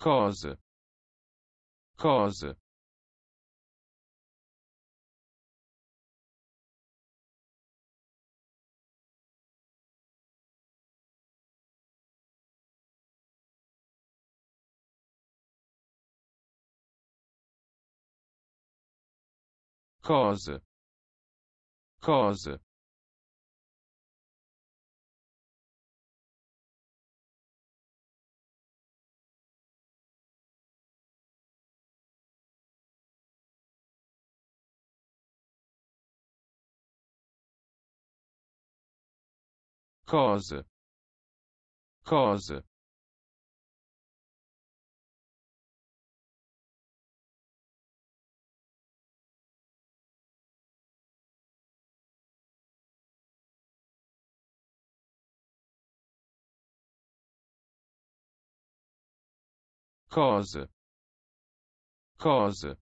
cose. Cose. Cose. Cose cose. Cose. Cose. Cose